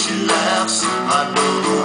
she laughs. I know the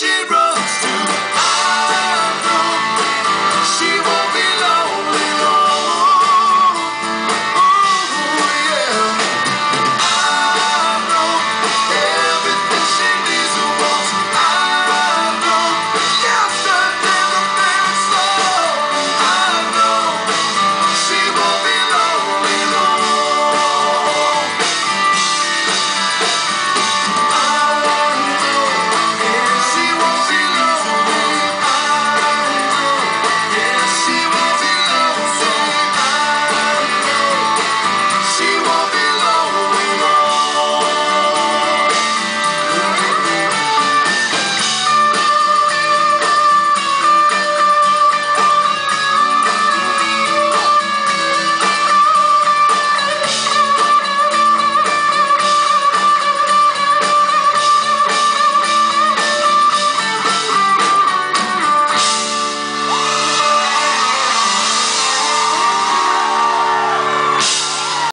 she wrote.